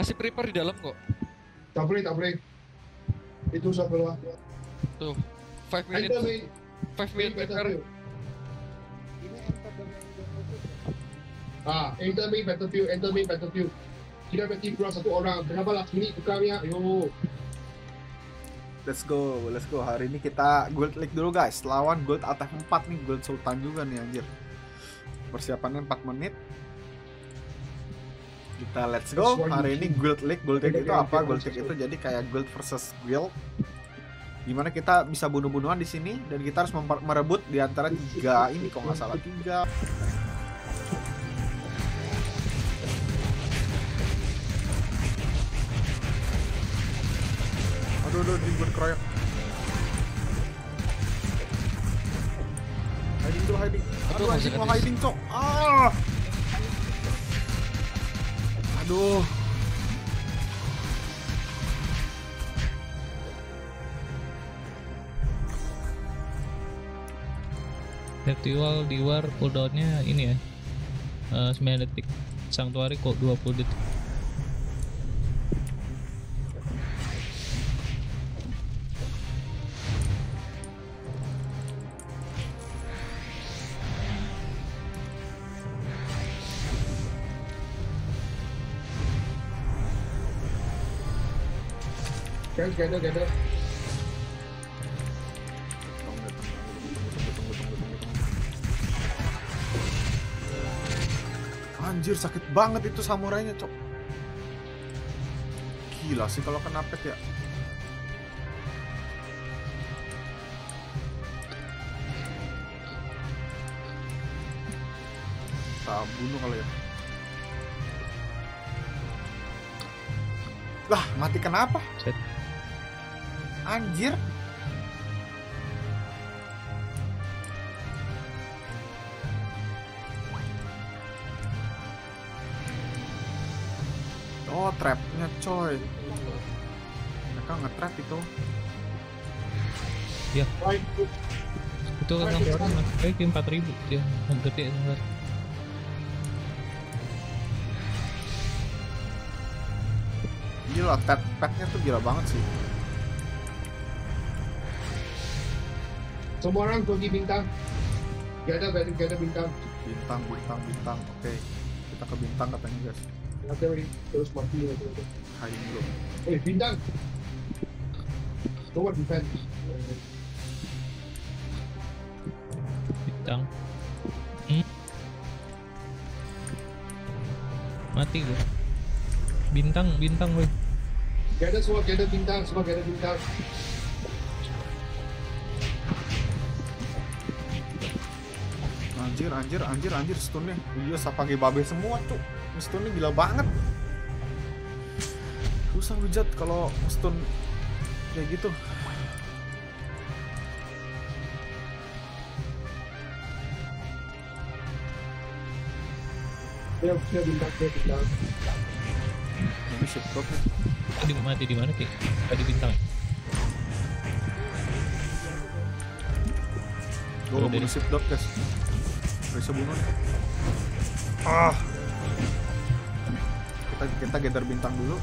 Masih prepare di dalam kok. Tak boleh, tak boleh. Itu usah keluar. Tuh. 5 minutes. Enter main, 5 main minute prepare. Ah, enter main battlefield, enter main battlefield. Kita berarti kurang satu orang. Kenapa last minute tukarnya? Ayo. Let's go, let's go. Hari ini kita Gold League dulu guys. Lawan Gold ATF 4 nih, Gold Sultan juga nih anjir. Persiapannya 4 menit. Kita let's go. Hari ini Gold League, Gold League itu apa? Gold League itu jadi kayak Gold versus Guild. Di mana kita bisa bunuh-bunuhan di sini dan kita harus merebut di antara tiga ini kalau nggak salah tiga. Aduh, aduh, di keroyok. Hiding dulu, hiding. Aduh, anjing masih mau hiding, cok. Ah. Aduh. Virtual di war cooldownnya ini ya. Eh, 9 detik. Sanctuary kok 20 detik tunggu, tunggu. Anjir sakit banget itu samurainya cok Gila sih kalau kena pet ya Kita bunuh kali ya Lah mati kenapa? Set. Anjir Oh, trapnya coy. Mereka nge-trap itu. Right, itu kan orang kayak 4000 dia gede banget Gila, tap petnya tuh gila banget sih. Semua orang pergi bintang. Gather, gather, gather bintang. Bintang, bintang, bintang. Oke, kita ke bintang katanya guys. Nanti terus mati. lagi. Hiding dulu. Eh, bintang. Don't defend. bintang hmm? mati gue bintang bintang gue Gather semua, gather bintang, semua gather bintang. Anjir, anjir, anjir, anjir stunnya. Iya, sapage babe semua. Ini Stunnya gila banget. Susah hujat kalau stun kayak gitu. Dia, dia bintang, dia bintang. Ini ship drop nih. tadi mati di mana ki tadi bintang Gue mau ship drop guys. Bisa bunuh nih. Ah. Kita kita gather bintang dulu.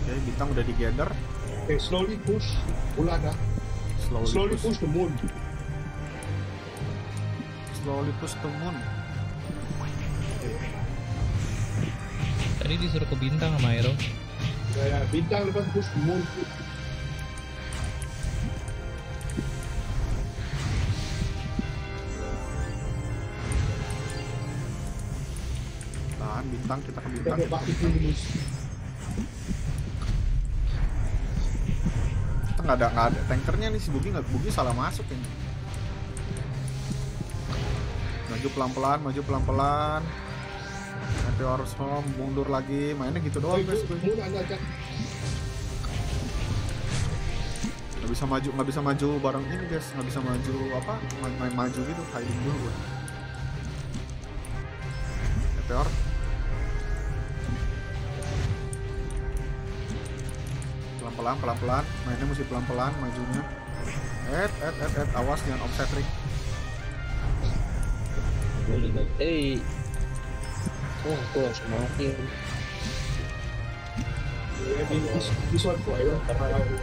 Oke, bintang udah di gather. Okay, slowly push. Ulan dah. Slowly, Slowly push. push the moon. Slowly push to moon. tadi disuruh ke bintang sama Aero Ya, ya, bintang lepas push the moon. Bintang kita ke Kita bintang. Kita nggak ada nggak ada tankernya nih si Bugi nggak Bugi salah masuk ini. Maju pelan-pelan, maju pelan-pelan. Meteor Storm mundur lagi, mainnya gitu doang guys. Nggak bisa maju, nggak bisa maju bareng ini guys, nggak bisa maju apa? Main, main maju gitu, hiding dulu gue. Meteor. Pelan-pelan, pelan-pelan, mainnya mesti pelan-pelan majunya. Et, et, et, et, awas jangan offset Rick. Eh, Wah, aku langsung mati.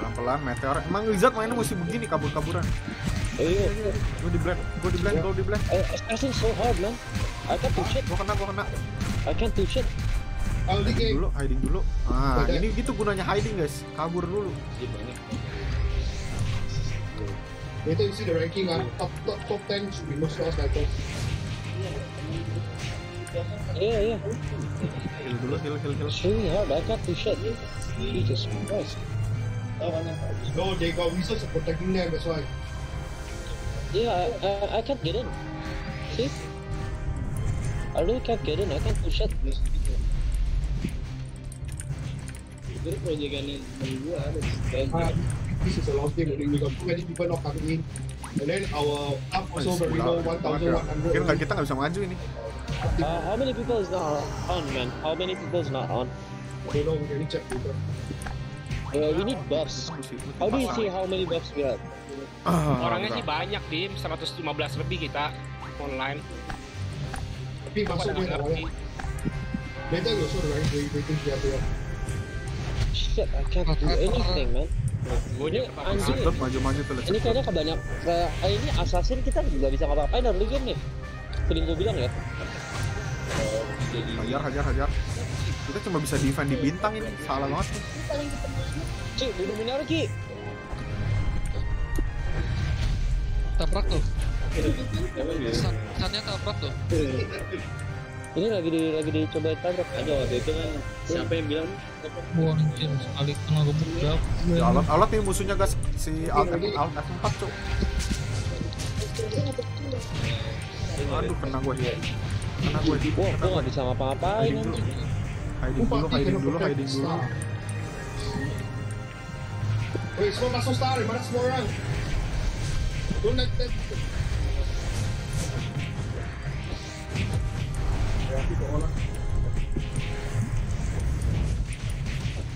Pelan-pelan meteor. Emang Wizard mainnya mesti begini kabur-kaburan. Ayo, Gue di blend, gue di blend, gue di blend. I, assassin so hard, man. I can't do shit. Gue kena, gue kena. I can't do shit. Hiding dulu, hiding dulu. Ah, Oke. ini gitu gunanya hiding guys. Kabur dulu. Later you see the ranking ah. Top top top ten should be most lost items. Yeah, yeah. Heal dulu, heal, heal, heal. Hard. I can't do shit. Jesus Christ. No, they got wizards protecting them. That's why. Yeah, I, I, I can't get in. See? I really can't get in. I can't do shit. Ah, this is a already. We got too many people not coming in. And then our up also very low, Mungkin 1,100. nggak kita nggak bisa maju ini. Uh, how many people is not on, man? How many people is not on? I don't know, we can check later. Uh, we need buffs. How do you see how many buffs we have? Ah, Orangnya sih banyak, Dim. 115 lebih kita online. Tapi masuk dia ngerti. right, waiting here to Shit, I can't do anything, man. Anjing. Cepet maju-maju tuh. Ini kayaknya kebanyak kayak eh, ini assassin kita nggak bisa ngapa-ngapain early game nih. Sering gue bilang ya. Hajar, hajar, hajar. Kita cuma bisa defend di bintang ini. Salah banget nih. Cik, bunuh minarki. Tabrak tuh. Kesan, kesannya tabrak tuh. Ini lagi di lagi dicoba tabrak aja waktu itu kan. Siapa yang bilang? Wah anjir sekali kena gebuk jauh. Ya, alat alat nih musuhnya guys si alt F, alt F4 cuk. Aduh kena gue. Kena gue. Wah, Kena gue nggak bisa ngapa-ngapain Hiding dulu. Hiding dulu, hiding dulu, hiding dulu. Wait, semua masuk star, mana semua orang? Don't let them.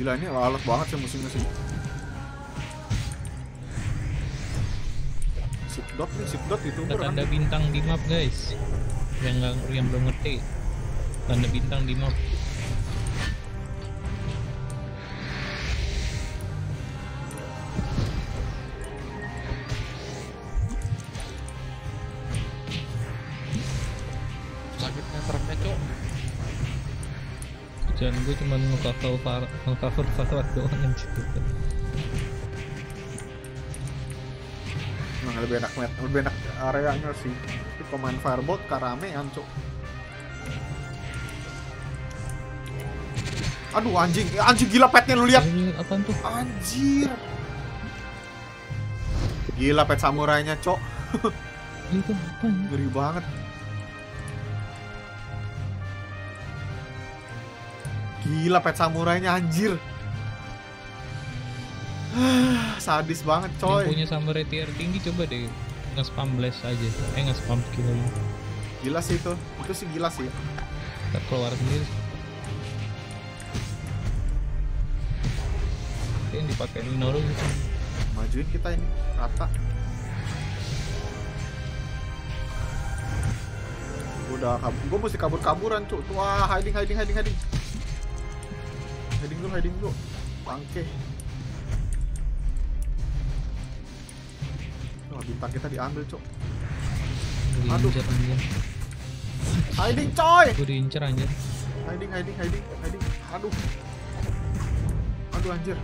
Gila ini alat banget sih musuhnya sih. Sip dot nih, sip dot itu kan. tanda bintang di map guys. Yang nggak yang belum ngerti. Tanda bintang di map. Jangan gue cuma nge-cover nge-cover Farah doang yang situ. Emang lebih enak met, lebih enak areanya sih. Tapi pemain firebolt karame cuk. Aduh anjing, Eh, anjing gila petnya lu lihat. Apaan tuh? Anjir. Gila pet samurainya, Cok. Itu apaan? Ngeri banget. Gila pet samurainya anjir. Sadis banget, Yang coy. punya samurai tier tinggi coba deh nge-spam blast aja. Eh nge-spam skill aja. Gila sih itu. Itu sih gila sih. Ntar keluar sendiri. Ini dipakai Minoru gitu. Majuin kita ini rata. Udah kabur. Gue mesti kabur-kaburan, Cuk. Tuh, Wah, hiding hiding hiding hiding. Hiding dulu, hiding dulu. Bangke. Wah, bintang kita diambil, Cuk. Aduh. Hiding, coy. Gue diincer anjir. Hiding, hiding, hiding, hiding. Aduh. Aduh anjir.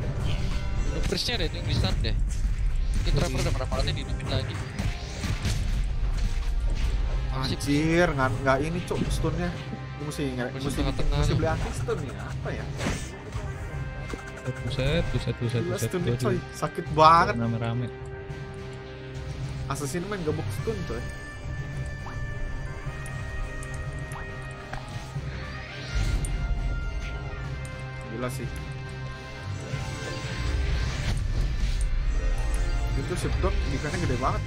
Nukersnya deh itu yang di start deh. Ini Trevor udah berapa kali dihidupin lagi. Anjir, nggak nggak ini cuk stunnya. Mesti Mesti mesti beli anti stun ya. Apa ya? Buset, buset, buset, buset. Waduh. coy. Sakit banget. Rame-rame. Assassin main gebuk stun coy. Gila sih. Itu ship dot defense gede banget.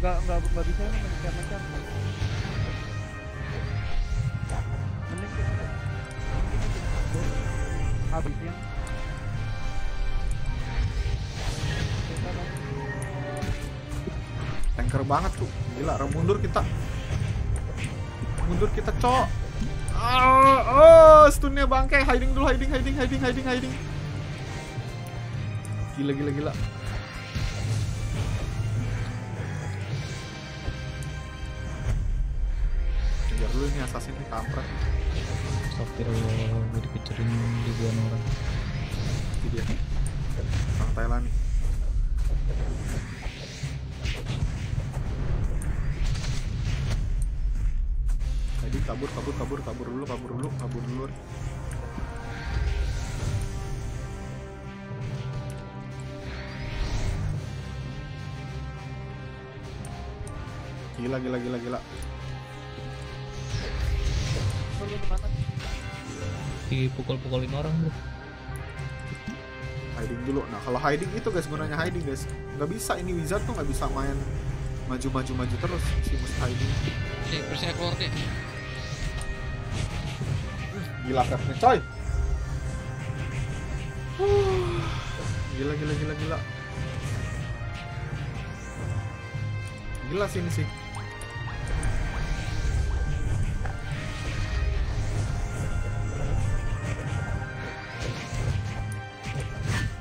Enggak enggak enggak bisa nih mengejar-ngejar. Mending kita mau Tanker banget tuh. Gila, mundur kita. Mundur kita, cok. Ah, oh, stunnya bangke. Hiding dulu, hiding, hiding, hiding, hiding, hiding. Gila, gila, gila. Kejar dulu ini assassin nih kampret. Astagfirullah, gue dikejarin ribuan orang. Itu dia. Orang Thailand nih. Jadi kabur, kabur, kabur, kabur dulu, kabur dulu, kabur dulu. Gila, gila, gila, gila. Dipukul-pukulin orang bro. Hiding dulu. Nah, kalau hiding itu guys, gunanya hiding guys. Nggak bisa ini wizard tuh nggak bisa main maju-maju maju terus si must hiding. Nih, Persia keluar nih. Gila trapnya coy. Gila gila gila gila. Gila sih ini sih.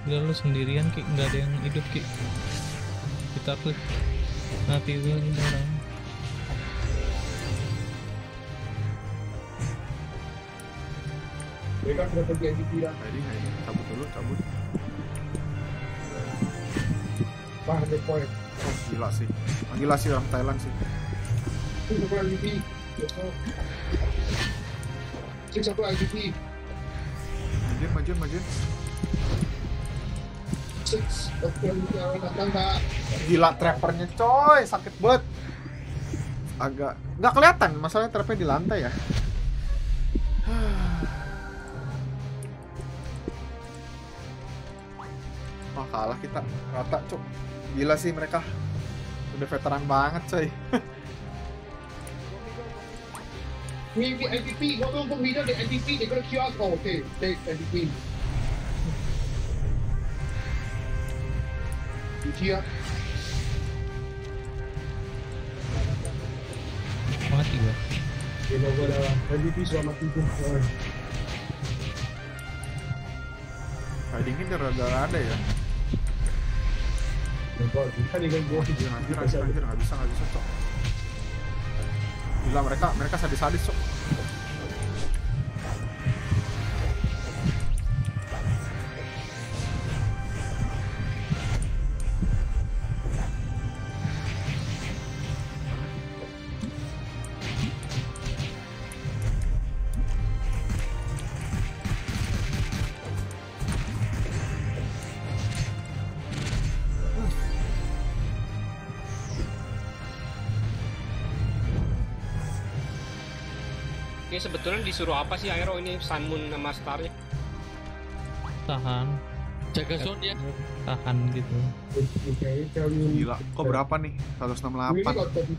Gila lu sendirian ki, nggak ada yang hidup ki. Kita klik mati gue ini orang. Mereka sudah pergi NTP dah. Hiding hiding. Cabut dulu cabut. Bah, ada point. Oh, gila sih. Oh, gila sih orang Thailand sih. Six satu NTP. Six satu NTP. Majuin majuin majuin. Gila trappernya coy, sakit banget. Agak nggak kelihatan, masalahnya trapnya di lantai ya. Wah kalah kita rata cuk. Gila sih mereka. Udah veteran banget coy. We NTP. What don't leader the NTP? They gonna kill us. Oh, okay. Take NTP. Ah. Mati gue. Game over dah. NTP sudah mati tu. Hiding ini rada ada ya. Kan dia gua Anjir anjir anjir anjir nggak bisa nggak bisa cok. Gila mereka mereka sadis-sadis cok. Ini sebetulnya disuruh apa sih Aero ini Sun Moon sama Starnya? Tahan, Jaga zone ya. tahan gitu. Gila, kok berapa nih? We 168. got 30